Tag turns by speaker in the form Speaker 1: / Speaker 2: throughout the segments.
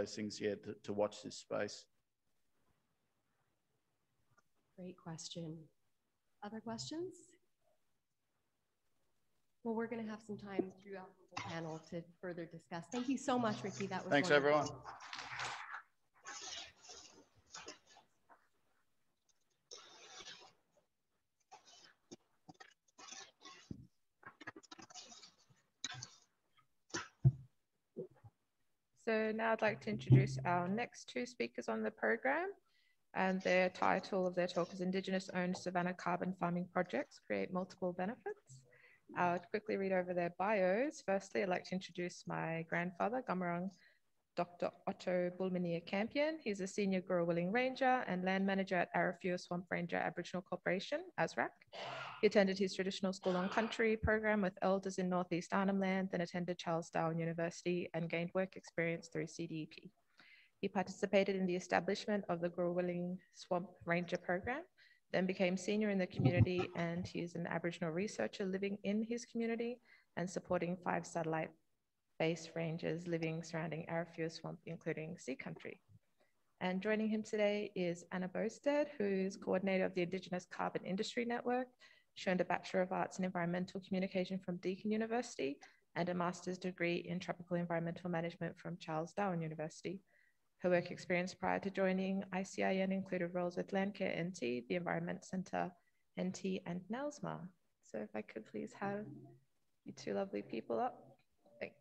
Speaker 1: those things, yeah, to, to watch this space.
Speaker 2: Great question. Other questions? Well, we're going to have some time throughout the panel to further discuss. Thank you so much, Ricky. That was
Speaker 1: Thanks,
Speaker 2: wonderful.
Speaker 1: everyone.
Speaker 3: So now I'd like to introduce our next two speakers on the program. And their title of their talk is Indigenous owned Savanna Carbon Farming Projects Create Multiple Benefits. I'll quickly read over their bios. Firstly, I'd like to introduce my grandfather, Gamarang Dr. Otto Bulminia Campion. He's a senior Gurrawilling Ranger and land manager at Arafura Swamp Ranger Aboriginal Corporation, ASRAC. He attended his traditional school on country program with elders in Northeast Arnhem Land, then attended Charles Darwin University and gained work experience through CDEP. He participated in the establishment of the Gurrawilling Swamp Ranger program, then became senior in the community, and he is an Aboriginal researcher living in his community and supporting five satellite base rangers living surrounding Arafura Swamp, including Sea Country. And joining him today is Anna Boustead, who is coordinator of the Indigenous Carbon Industry Network. She earned a Bachelor of Arts in Environmental Communication from Deakin University and a master's degree in Tropical Environmental Management from Charles Darwin University. Her work experience prior to joining ICIN included roles with Landcare NT, the Environment Centre NT, and NAILSMA. So if I could please have you two lovely people up. Thanks.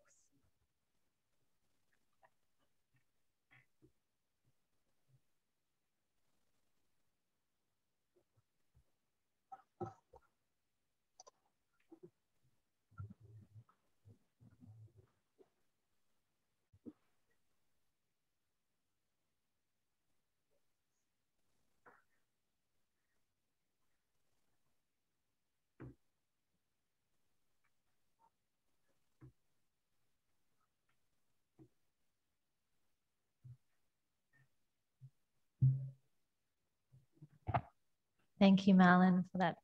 Speaker 4: Thank you, Marlon, for that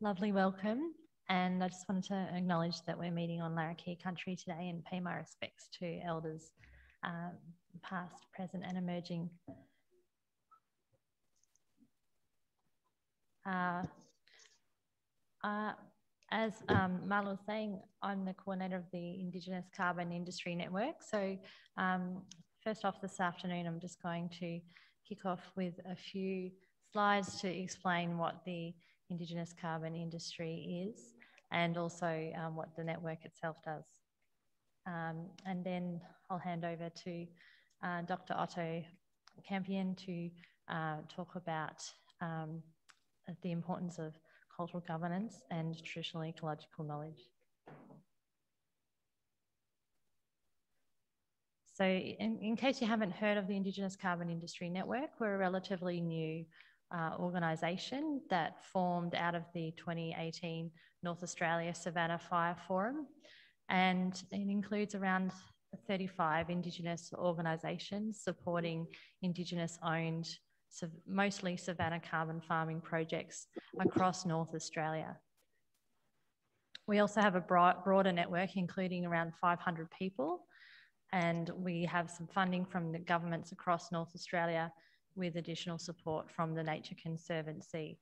Speaker 4: lovely welcome. And I just wanted to acknowledge that we're meeting on Larrakia country today and pay my respects to elders um, past, present, and emerging. Uh, uh, as um, Marlon was saying, I'm the coordinator of the Indigenous Carbon Industry Network. So, um, first off, this afternoon, I'm just going to kick off with a few slides to explain what the Indigenous carbon industry is and also um, what the network itself does. Um, and then I'll hand over to uh, Dr. Otto Campion to uh, talk about um, the importance of cultural governance and traditional ecological knowledge. So in, in, case you haven't heard of the Indigenous Carbon Industry Network, we're a relatively new uh, organisation that formed out of the 2018 North Australia Savanna Fire Forum. And it includes around 35 Indigenous organisations supporting Indigenous owned, mostly Savanna carbon farming projects across North Australia. We also have a broad, broader network, including around 500 people, and we have some funding from the governments across North Australia with additional support from the Nature Conservancy.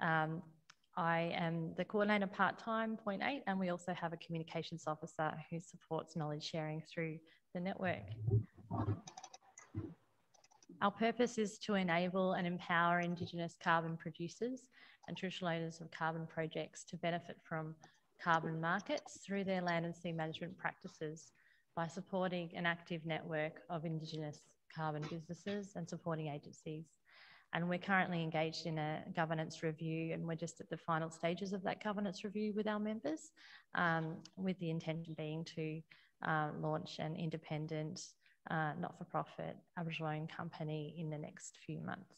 Speaker 4: Um, I am the coordinator part-time, point eight, and we also have a communications officer who supports knowledge sharing through the network. Our purpose is to enable and empower Indigenous carbon producers and traditional owners of carbon projects to benefit from carbon markets through their land and sea management practices by supporting an active network of Indigenous carbon businesses and supporting agencies. And we're currently engaged in a governance review, and we're just at the final stages of that governance review with our members, um, with the intention being to uh, launch an independent, uh, not for profit Aboriginal owned company in the next few months.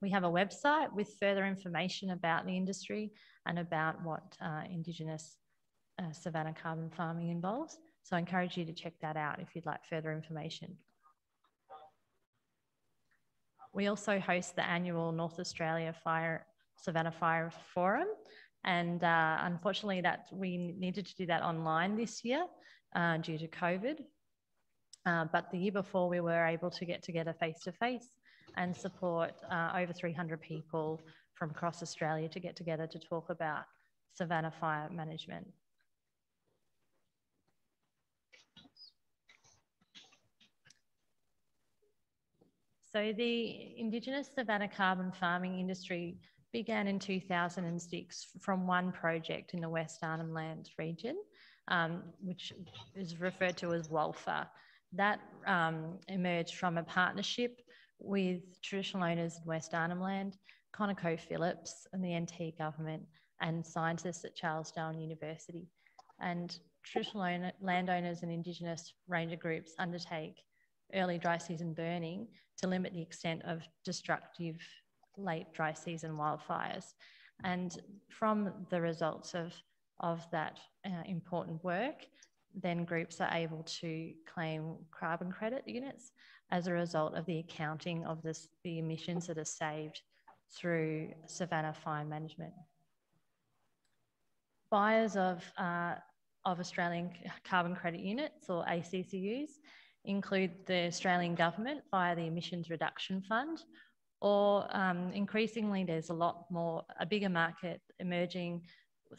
Speaker 4: We have a website with further information about the industry and about what uh, Indigenous uh, Savanna carbon farming involves. So I encourage you to check that out if you'd like further information. We also host the annual North Australia Fire Savanna Fire Forum, and uh, unfortunately, that we needed to do that online this year uh, due to COVID. Uh, but the year before, we were able to get together face to face and support uh, over 300 people from across Australia to get together to talk about Savanna fire management. So the Indigenous Savanna carbon farming industry began in 2006 from one project in the West Arnhem Lands region, um, which is referred to as WALFA. That um, emerged from a partnership with traditional owners in West Arnhem Land, ConocoPhillips and the NT government and scientists at Charles Darwin University. And traditional owner, landowners and Indigenous ranger groups undertake early dry season burning to limit the extent of destructive late dry season wildfires. And from the results of, of that uh, important work, then groups are able to claim carbon credit units as a result of the accounting of this, the emissions that are saved through Savanna fire management. Buyers of, uh, of Australian carbon credit units or ACCUs include the Australian government via the Emissions Reduction Fund, or um, increasingly there's a lot more, a bigger market emerging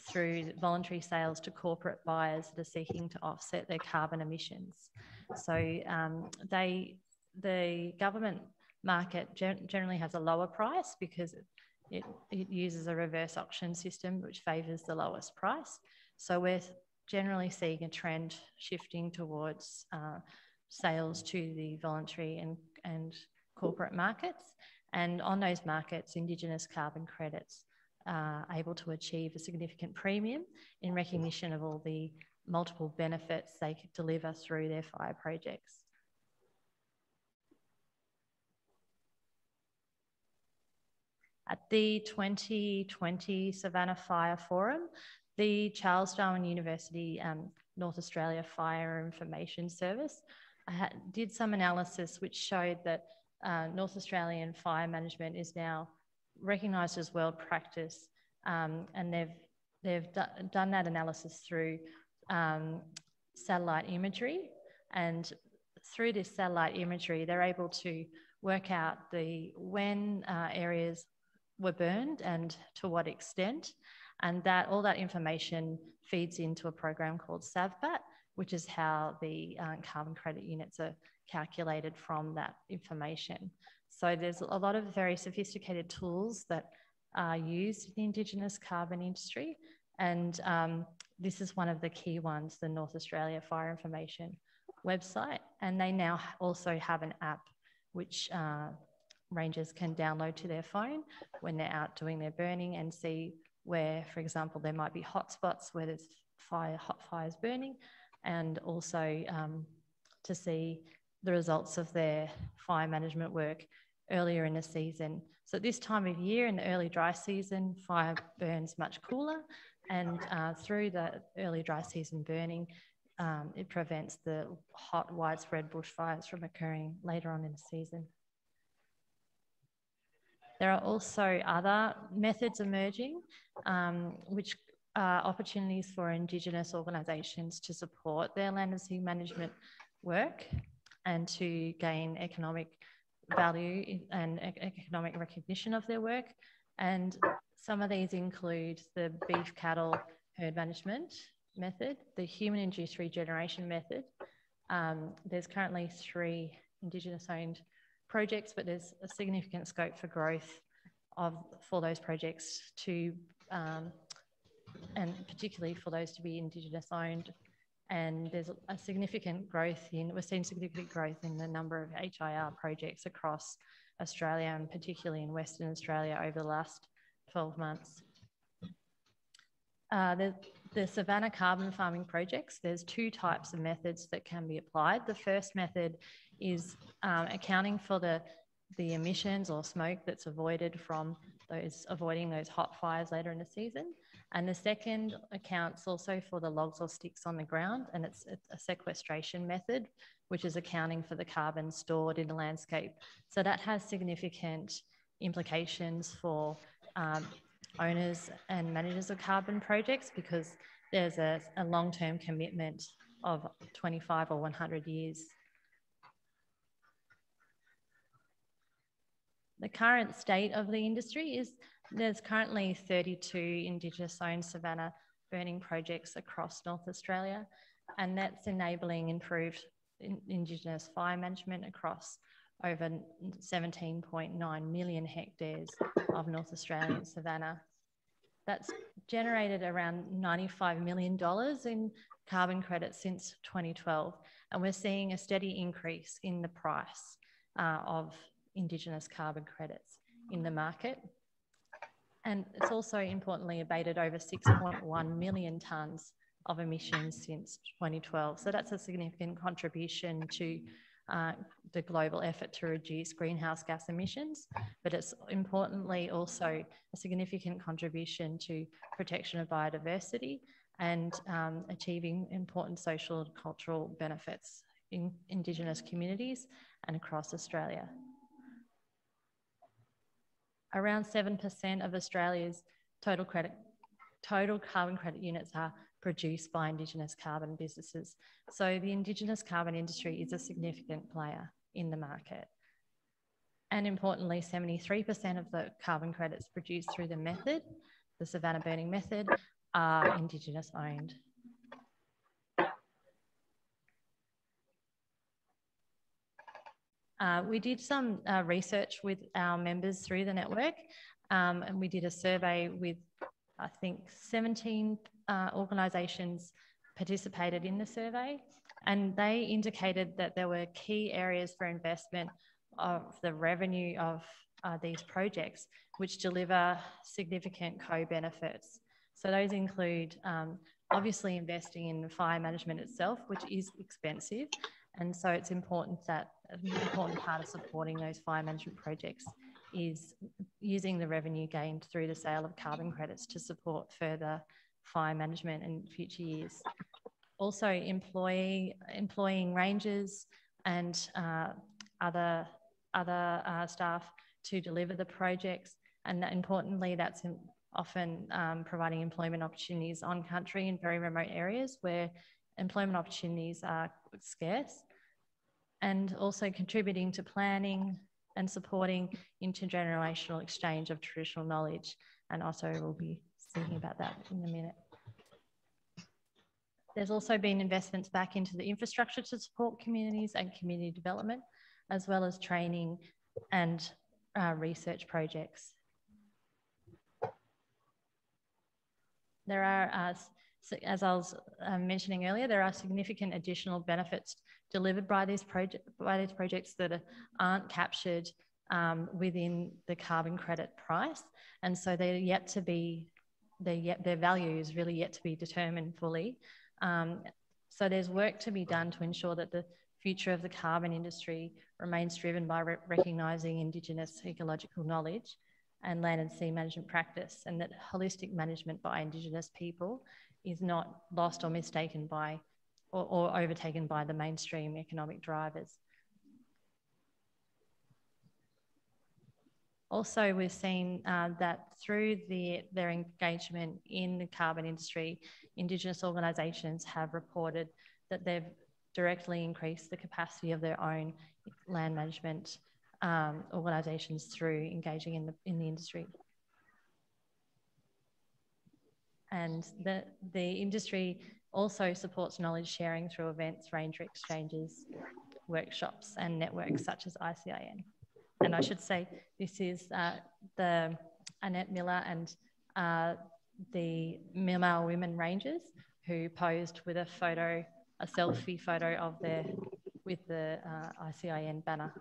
Speaker 4: through voluntary sales to corporate buyers that are seeking to offset their carbon emissions. So um, they, the government market gen generally has a lower price because it, it, it, uses a reverse auction system which favours the lowest price. So we're generally seeing a trend shifting towards uh, sales to the voluntary and, and corporate markets. And on those markets, Indigenous carbon credits are able to achieve a significant premium in recognition of all the multiple benefits they deliver through their fire projects. At the 2020 Savanna Fire Forum, the Charles Darwin University um, North Australia Fire Information Service did some analysis which showed that uh, North Australian fire management is now recognised as world practice, um, and they've they've done that analysis through um, satellite imagery, and through this satellite imagery, they're able to work out the when uh, areas were burned and to what extent, and that all that information feeds into a program called SAVBAT, which is how the uh, carbon credit units are calculated from that information. So there's a lot of very sophisticated tools that are used in the Indigenous carbon industry. And um, this is one of the key ones, the North Australia Fire Information website. And they now also have an app which uh, rangers can download to their phone when they're out doing their burning and see where, for example, there might be hotspots where there's fire, hot fires burning, and also um, to see the results of their fire management work earlier in the season. So at this time of year, in the early dry season, fire burns much cooler, and uh, through the early dry season burning, um, it prevents the hot, widespread bushfires from occurring later on in the season. There are also other methods emerging um, which uh, opportunities for Indigenous organisations to support their land and sea management work and to gain economic value and economic recognition of their work. And some of these include the beef cattle herd management method, the human induced regeneration method. Um, there's currently three Indigenous owned projects, but there's a significant scope for growth of for those projects to um, and particularly for those to be Indigenous owned. And there's a significant growth in, we're seeing significant growth in the number of HIR projects across Australia and particularly in Western Australia over the last 12 months. Uh, the, the Savanna carbon farming projects, there's two types of methods that can be applied. The first method is um, accounting for the, the emissions or smoke that's avoided from those, avoiding those hot fires later in the season. And the second accounts also for the logs or sticks on the ground, and it's a sequestration method, which is accounting for the carbon stored in the landscape. So that has significant implications for um, owners and managers of carbon projects because there's a, a long-term commitment of 25 or 100 years. The current state of the industry is there's currently 32 Indigenous owned savanna burning projects across North Australia, and that's enabling improved Indigenous fire management across over 17.9 million hectares of North Australian savanna. That's generated around $95 million in carbon credits since 2012, and we're seeing a steady increase in the price uh, of Indigenous carbon credits in the market. And it's also importantly abated over 6.1 million tonnes of emissions since 2012. So that's a significant contribution to uh, the global effort to reduce greenhouse gas emissions, but it's importantly also a significant contribution to protection of biodiversity and um, achieving important social and cultural benefits in Indigenous communities and across Australia. Around 7% of Australia's total credit total carbon credit units are produced by Indigenous carbon businesses. So the Indigenous carbon industry is a significant player in the market. And importantly, 73% of the carbon credits produced through the method, the Savanna burning method, are Indigenous owned. Uh, we did some uh, research with our members through the network, um, and we did a survey with, I think, 17 uh, organisations participated in the survey, and they indicated that there were key areas for investment of the revenue of uh, these projects, which deliver significant co-benefits. So those include um, obviously investing in fire management itself, which is expensive, and so it's important that an important part of supporting those fire management projects is using the revenue gained through the sale of carbon credits to support further fire management in future years. Also employee, employing rangers and uh, other, other uh, staff to deliver the projects. And that, importantly, that's often um, providing employment opportunities on country in very remote areas where employment opportunities are scarce. And also contributing to planning and supporting intergenerational exchange of traditional knowledge. And also we'll be speaking about that in a minute. There's also been investments back into the infrastructure to support communities and community development, as well as training and uh, research projects. There are, uh, as I was uh, mentioning earlier, there are significant additional benefits delivered by these, project, by these projects that aren't captured um, within the carbon credit price. And so they're yet to be, they're yet, their value is really yet to be determined fully. Um, so there's work to be done to ensure that the future of the carbon industry remains driven by re recognising Indigenous ecological knowledge and land and sea management practice, and that holistic management by Indigenous people is not lost or mistaken by or, or overtaken by the mainstream economic drivers. Also, we've seen uh, that through the, their engagement in the carbon industry, Indigenous organisations have reported that they've directly increased the capacity of their own land management um, organisations through engaging in the, in the industry. And the, the industry also supports knowledge sharing through events, ranger exchanges, workshops, and networks such as ICIN. And I should say, this is uh, the Annette Miller and uh, the Mimal Women Rangers who posed with a photo, a selfie photo of their, with the uh, ICIN banner.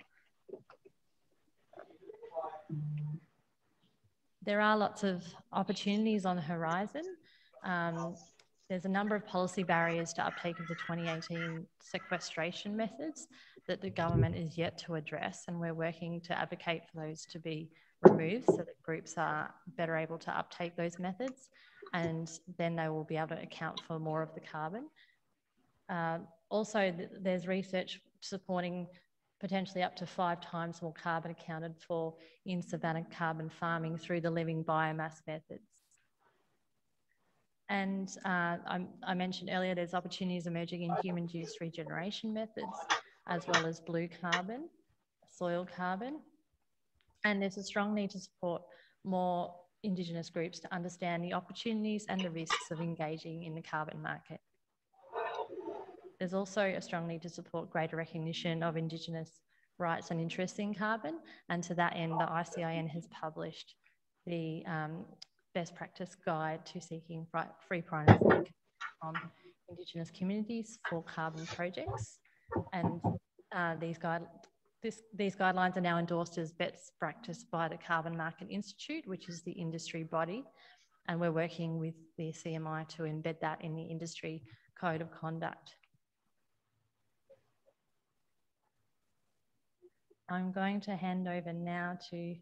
Speaker 4: There are lots of opportunities on the horizon. Um, there's a number of policy barriers to uptake of the 2018 sequestration methods that the government is yet to address, and we're working to advocate for those to be removed so that groups are better able to uptake those methods, and then they will be able to account for more of the carbon. Uh, also, th there's research supporting potentially up to five times more carbon accounted for in savanna carbon farming through the living biomass methods. And uh, I, I, mentioned earlier, there's opportunities emerging in human-induced regeneration methods, as well as blue carbon, soil carbon, And there's a strong need to support more Indigenous groups to understand the opportunities and the risks of engaging in the carbon market. There's also a strong need to support greater recognition of Indigenous rights and interests in carbon. And to that end, the ICIN has published the um, best practice guide to seeking free price from Indigenous communities for carbon projects. And uh, these, guide, this, these guidelines are now endorsed as best practice by the Carbon Market Institute, which is the industry body. And we're working with the CMI to embed that in the industry code of conduct. I'm going to hand over now to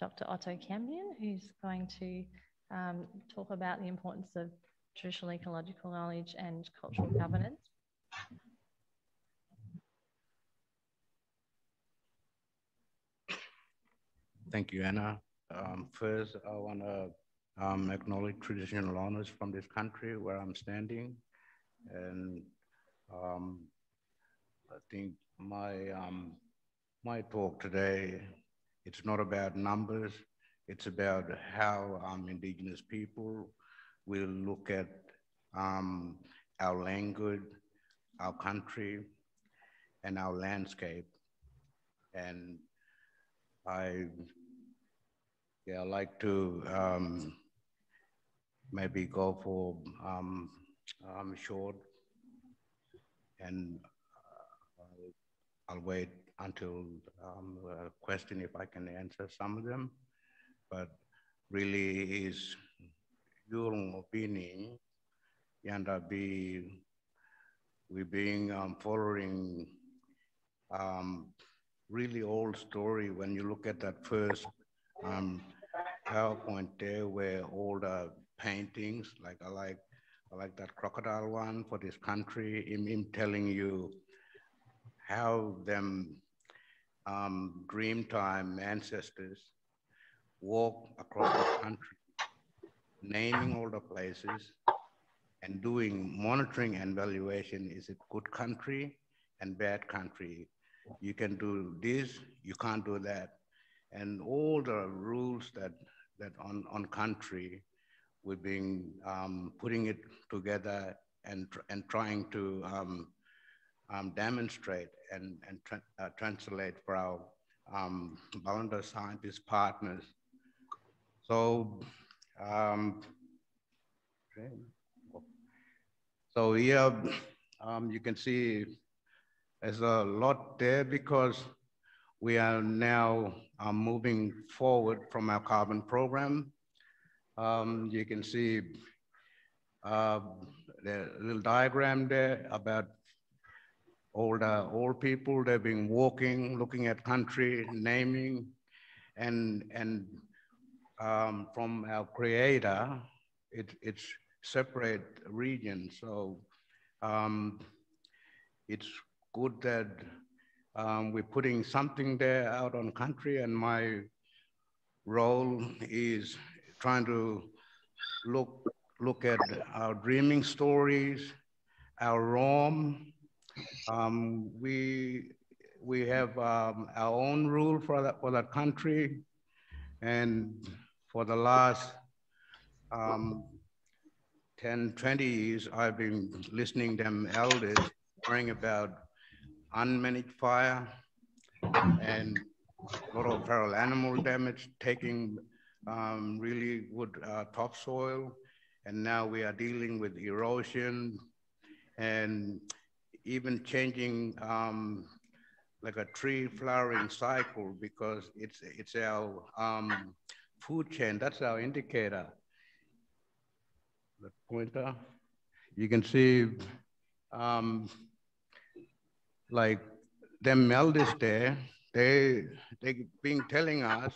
Speaker 4: Dr. Otto Campion, who's going to um, talk about the importance of traditional ecological knowledge and cultural governance.
Speaker 5: Thank you, Anna. Um, first, I want to um, acknowledge traditional owners from this country where I'm standing. And um, I think my, um, my talk today, it's not about numbers, it's about how um, Indigenous people will look at um, our language, our country, and our landscape. And I, yeah, I like to um, maybe go for um, um, short, and uh, I'll wait until um, question if I can answer some of them. But really is your opinion, and be we being um, following um, really old story when you look at that first um, PowerPoint there where all the paintings, like I like, I like that crocodile one for this country, him, him telling you how them um, Dreamtime ancestors walk across the country, naming all the places and doing monitoring and valuation. Is it good country and bad country? You can do this, you can't do that. And all the rules that, that on, on country, we've been um, putting it together and, and trying to um, um, demonstrate and, and tra uh, translate for our um, volunteer scientist partners. So, um, so here um, you can see there's a lot there because we are now um, moving forward from our carbon program. Um, you can see uh, the little diagram there about old, uh, old people, they've been walking, looking at country, naming, and, and um, from our creator, it, it's separate region. So um, it's good that um, we're putting something there out on country and my role is trying to look, look at our dreaming stories, our ROM, um, we, we have um, our own rule for that, for that country. And for the last um, 10, 20 years, I've been listening to them elders worrying about unmanaged fire and a lot of feral animal damage, taking um, really good uh, topsoil. And now we are dealing with erosion and even changing um, like a tree flowering cycle because it's, it's our um, food chain. That's our indicator. The pointer. You can see um, like them elders there, they, they been telling us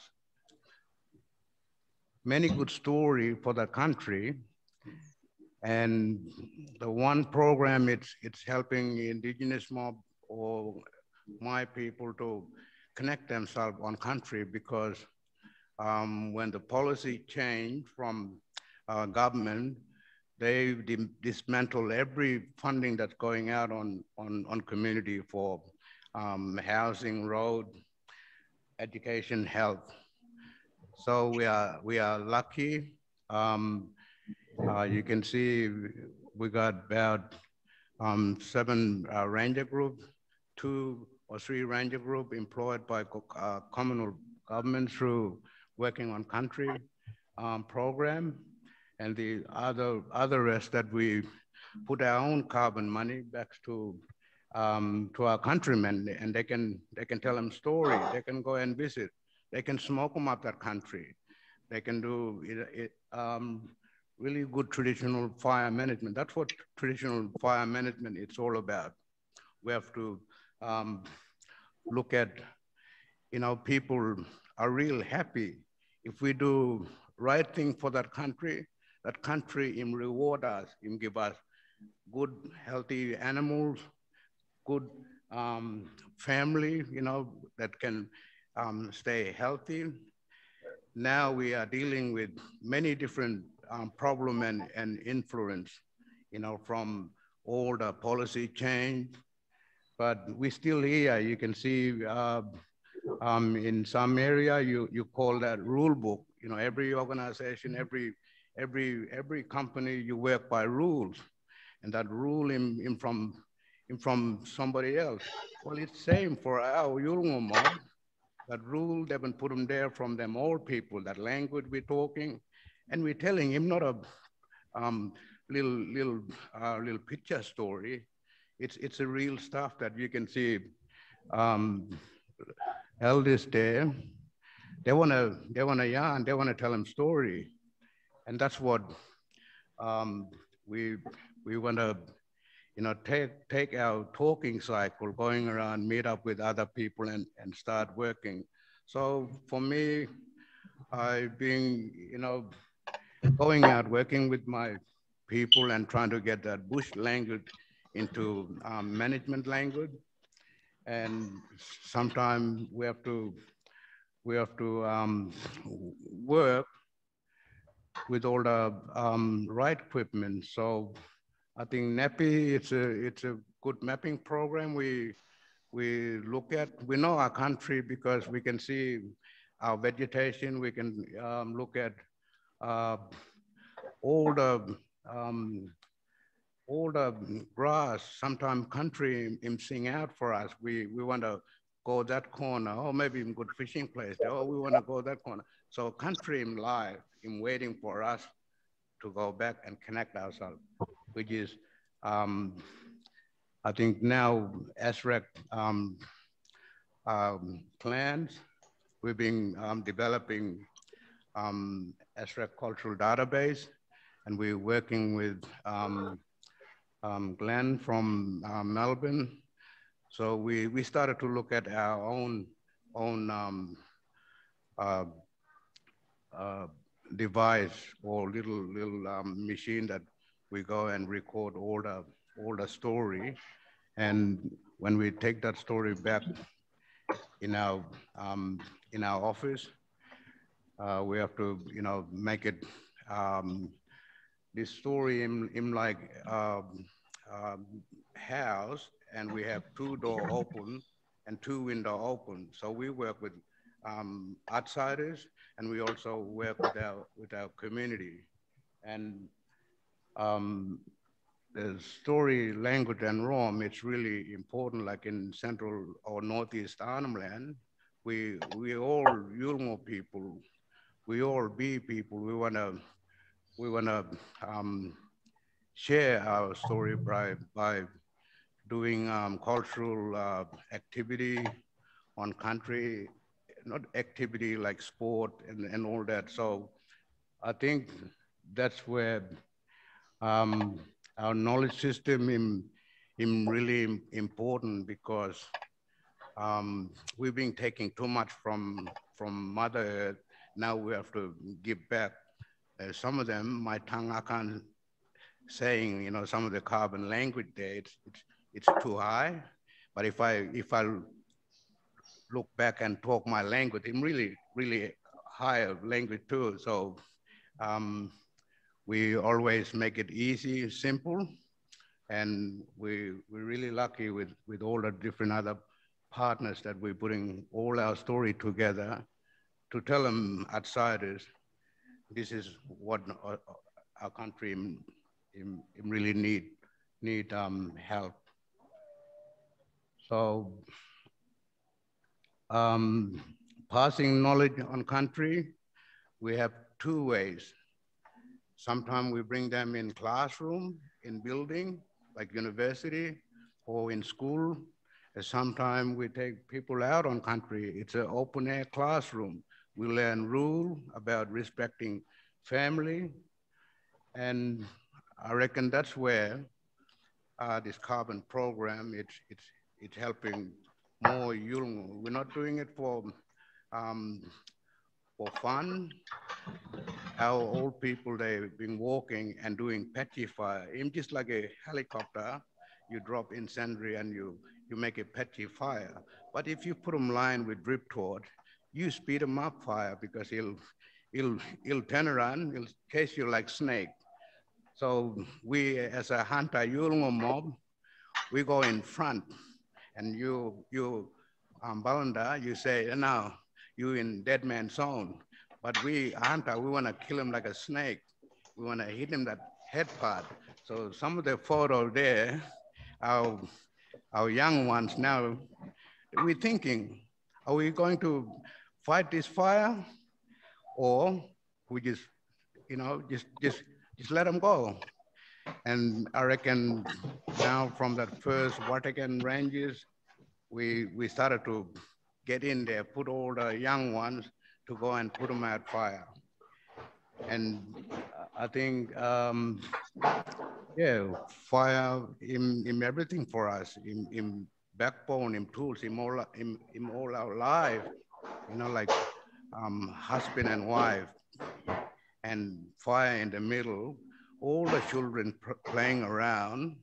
Speaker 5: many good story for the country and the one program, it's, it's helping indigenous mob or my people to connect themselves on country because um, when the policy changed from uh, government, they dismantle every funding that's going out on, on, on community for um, housing, road, education, health. So we are, we are lucky. Um, uh, you can see we got about um, seven uh, ranger group, two or three ranger group employed by uh, communal government through working on country um, program. And the other, other rest that we put our own carbon money back to um, to our countrymen and they can, they can tell them story. They can go and visit. They can smoke them up that country. They can do it, it, um, really good traditional fire management. That's what traditional fire management it's all about. We have to um, look at, you know, people are real happy if we do right thing for that country, that country in reward us, in give us good, healthy animals, good um, family, you know, that can um, stay healthy. Now we are dealing with many different um, problem and, and influence, you know, from all the policy change, but we still here, you can see uh, um, in some area, you, you call that rule book, you know, every organization, every, every, every company, you work by rules. And that rule in, in from in from somebody else. Well, it's same for our Yolngu That rule, they've been put them there from them old people, that language we're talking. And we're telling him not a um, little, little, uh, little picture story. It's, it's a real stuff that you can see um, elders there. They want to they want to yarn, they want to tell him story. And that's what um, we, we want to you know, take, take our talking cycle, going around, meet up with other people and, and start working. So for me, I've been, you know, going out, working with my people and trying to get that bush language into um, management language. And sometimes we have to, we have to um, work with all the um, right equipment. So I think NAFI, it's a, it's a good mapping program. We, we look at, we know our country because we can see our vegetation. We can um, look at uh, all the um, all the grass. Sometimes country in sing out for us. We we want to go that corner. or maybe a good fishing place. Oh, we want to go that corner. So country in live in waiting for us to go back and connect ourselves which is, um, I think now ASRAC um, um, plans, we've been um, developing um, ASRAC cultural database, and we're working with um, um, Glenn from uh, Melbourne. So we, we started to look at our own, own um, uh, uh, device or little, little um, machine that we go and record all the, all the story. And when we take that story back in our, um, in our office, uh, we have to, you know, make it, um, this story in, in like um, um, house and we have two door open and two window open. So we work with um, outsiders and we also work with our, with our community. And um, the story, language, and Rom, it's really important, like in central or northeast Arnhem Land, we, we all Yolngu people, we all be people, we wanna, we wanna um, share our story by, by doing um, cultural uh, activity on country, not activity like sport and, and all that. So I think that's where um, our knowledge system is really important because um, we've been taking too much from, from Mother Earth. Now we have to give back. Uh, some of them, my tongue, I can't saying, you know, some of the carbon language there, it's, it's, it's too high. But if I, if I look back and talk my language, I'm really, really higher language too. So um, we always make it easy, simple, and we, we're really lucky with, with all the different other partners that we're putting all our story together to tell them outsiders, this is what our country really need, need um, help. So um, passing knowledge on country, we have two ways. Sometimes we bring them in classroom, in building, like university, or in school. Sometimes we take people out on country. It's an open air classroom. We learn rule about respecting family. And I reckon that's where uh, this carbon program, it's, it's, it's helping more young. We're not doing it for, um, for fun. Our old people, they've been walking and doing petty fire. It's just like a helicopter, you drop incendiary and you, you make a petty fire. But if you put them line with drip torch, you speed them up fire because he'll, he'll, he'll turn around, he'll chase you like snake. So we, as a hunter Yolngu mob, we go in front and you, you um, Balanda, you say, now you in dead man zone. But we hunter, we wanna kill him like a snake. We wanna hit him that head part. So some of the photo there, our, our young ones now, we're thinking, are we going to fight this fire or we just, you know, just, just, just let them go. And I reckon now from that first Watercan ranges, we, we started to get in there, put all the young ones to go and put them at fire. And I think, um, yeah, fire in, in everything for us, in, in backbone, in tools, in all, in, in all our life, you know, like um, husband and wife, and fire in the middle, all the children playing around,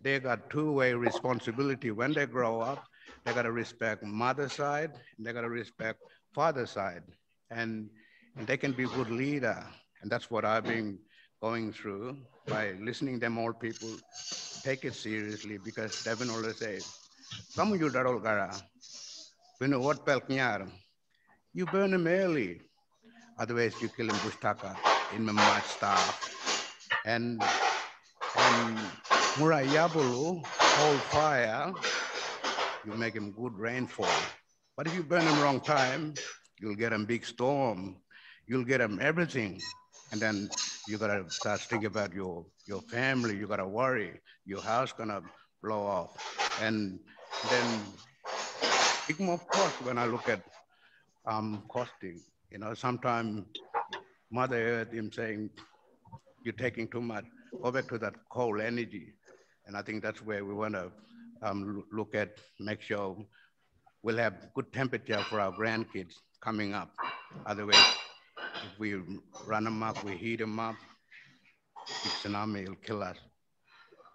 Speaker 5: they got two-way responsibility. When they grow up, they gotta respect mother side, they gotta respect father side, and, and they can be good leader. And that's what I've been going through by listening them all people take it seriously because Devin always says, some of you darol gara, when what pelk you burn them early. Otherwise you kill them bushtaka in my staff. And, and Murayabulu, hold fire, you make them good rainfall. But if you burn them wrong time, you'll get them big storm. You'll get them everything. And then you gotta start thinking about your, your family. You gotta worry. Your house gonna blow off. And then, of course, when I look at um, costing, you know, sometimes Mother Earth him saying, you're taking too much, go back to that coal energy. And I think that's where we want to um, look at, make sure we'll have good temperature for our grandkids coming up. Otherwise, if we run them up, we heat them up, the tsunami will kill us.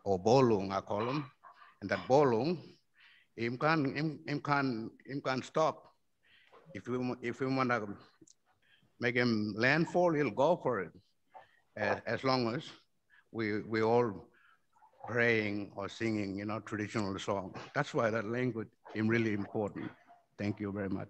Speaker 5: Or bolung, I call them. And that bolung, him can, him, him can, him can stop. If we, if we want to make him landfall, he'll go for it. As, as long as we, we all praying or singing, you know, traditional song. That's why that language is really important. Thank you very much.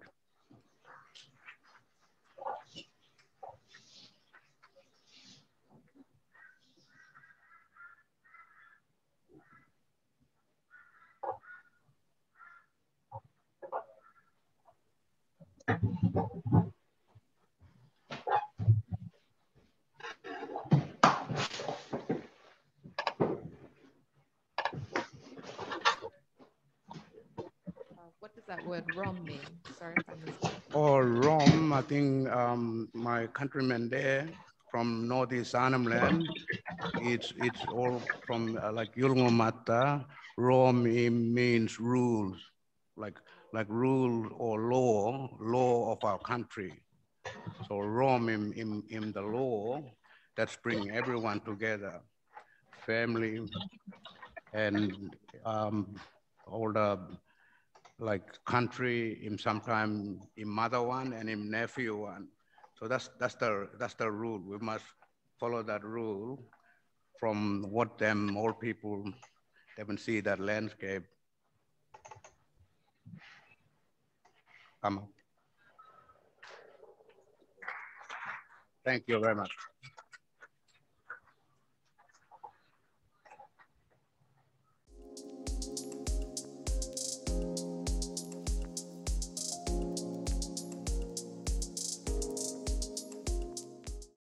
Speaker 3: That word rom mean? Sorry if I missed
Speaker 5: Oh, rom, I think um, my countrymen there from Northeast Arnhem Land, it's, it's all from uh, like Yolngu Matha. Rom means rules, like, like rule or law, law of our country. So Rom in, in, in the law, that's bringing everyone together, family, and um, all the like country, in sometime in mother one and in nephew one. So that's that's the that's the rule. We must follow that rule from what them all people they can see that landscape. come up. Thank you very much.